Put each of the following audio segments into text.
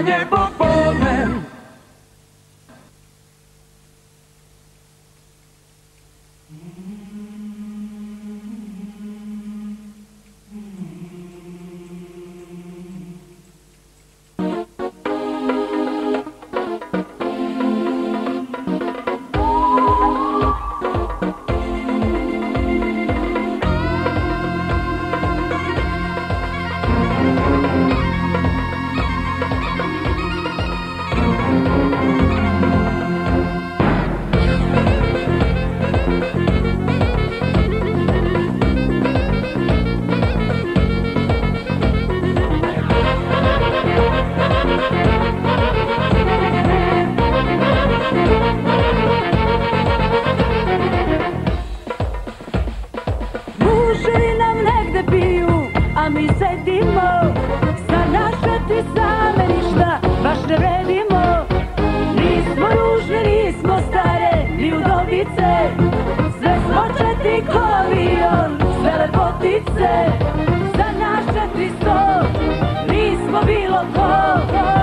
stanie poponem. Mm. Udovice Sve smo četiri kovion, sve lepotice Za naše tri sto, nismo bilo ko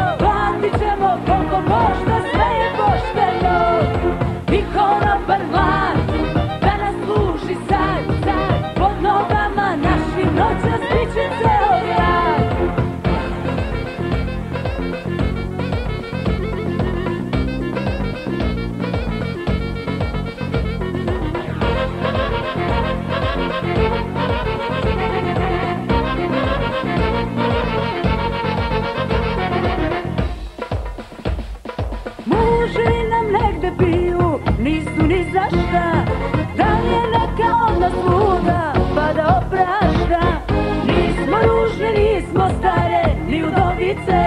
Da je neka ona svuda, pa da oprašta Nismo ružne, nismo stare, ni udovice.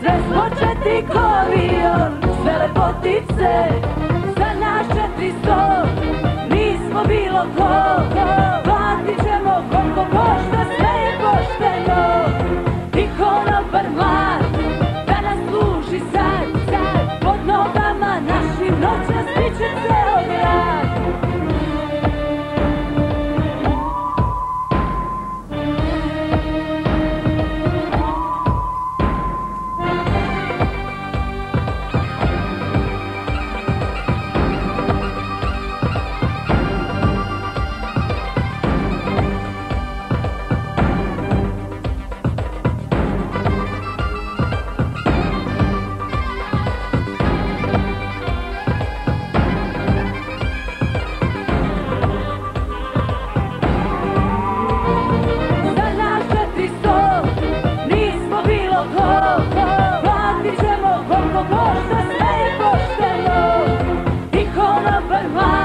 Sve smo četiri kovion, sve lepotice. Za naš četiri sto, nismo bilo ko. Platit ćemo koliko, platit ćemo koliko košta sve pošteno. Tiko na prva